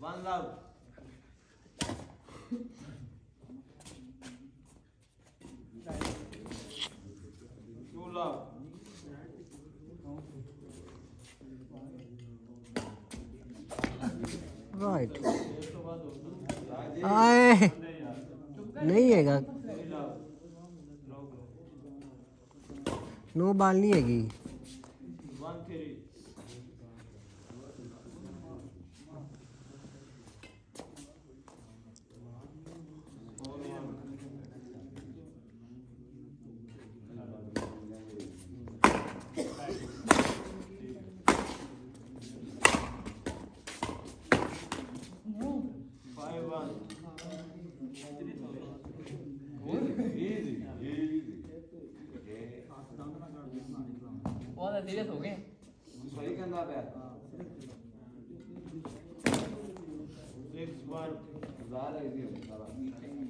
One love. Two love. Right आए नहीं हैगा Three love. नो बाल नहीं हैगी One three. Four one. Five one. ज़्यादा सीरियस हो गए। सही गंदा पे एक बार। ज़्यादा इजी है सारा मीटिंग में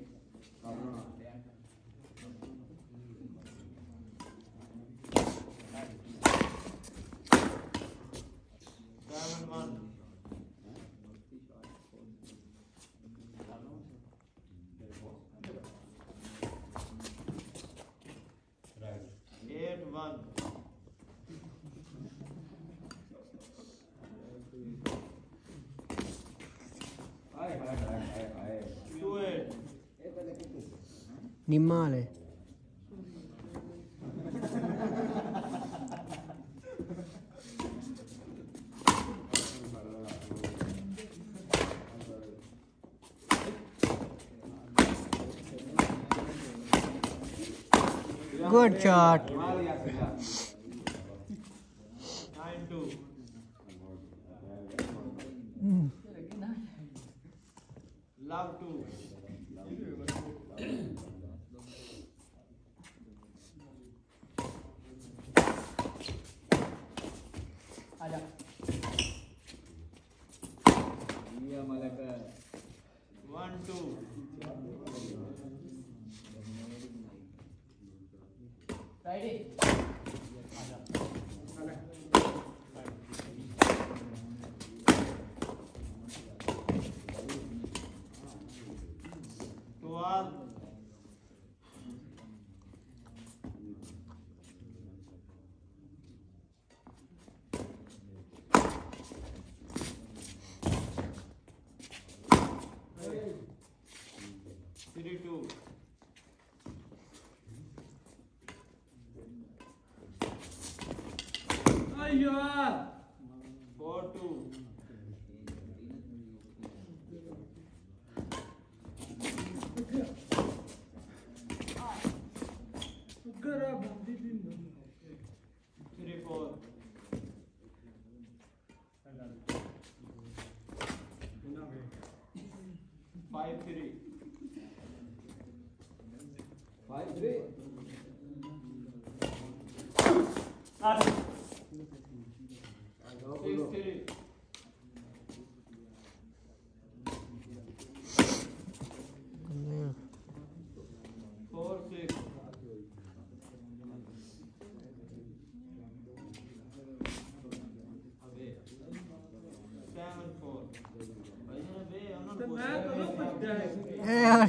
good shot. Hmm. Love to ये मलक One two. Right するとあいよ Vai ver. Ah. Este. Yeah.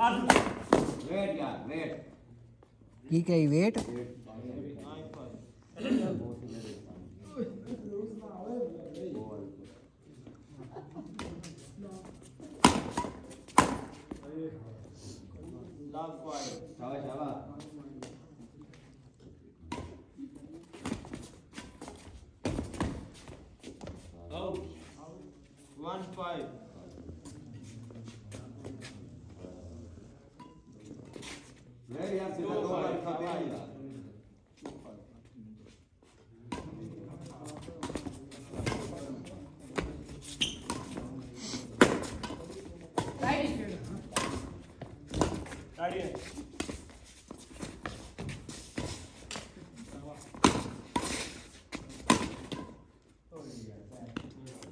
Wait यार वेट की कही wait? Nine five love five शाबाश शाबाश out one five फिर यार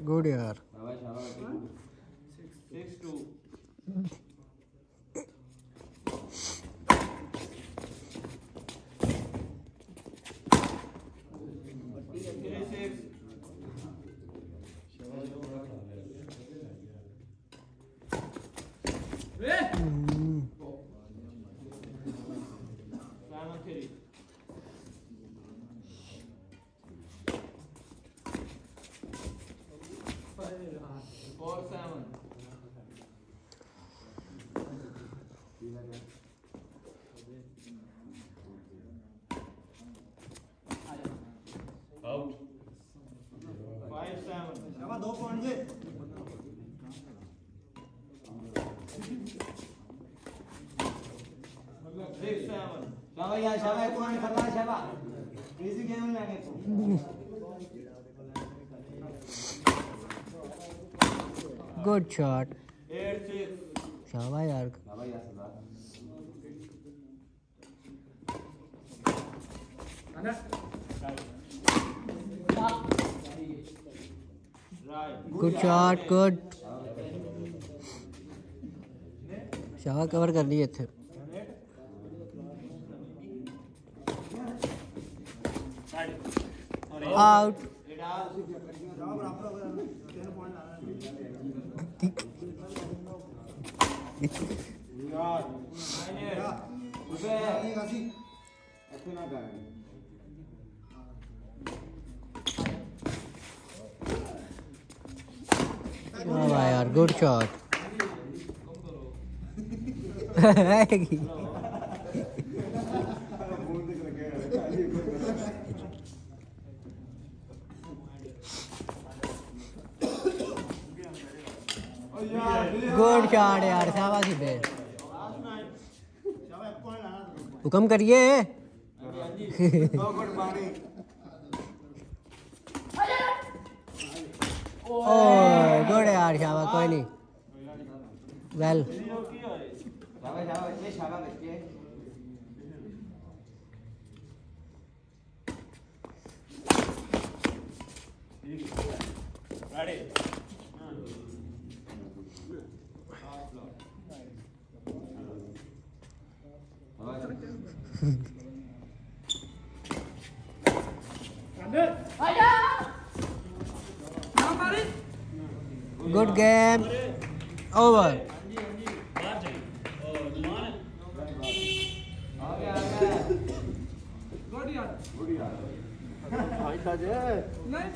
गुड यार। querido? Pode, Simon. है शाबाश इजी गेम तो। Good shot. शाबाश यार। यार गुड शॉट गुड शाबाश कवर कर लिए थे शाबाश यार गुड शॉट गुड शॉट यार शाबाश बे हुक्म करिए। गुड यार शाबाश कोई नहीं। वेल Zero की है. शाबाश शाबाश ये शाबाश बच्चे गुड गेम ओवर आ गया आ गया गुड यार गुड यार नहीं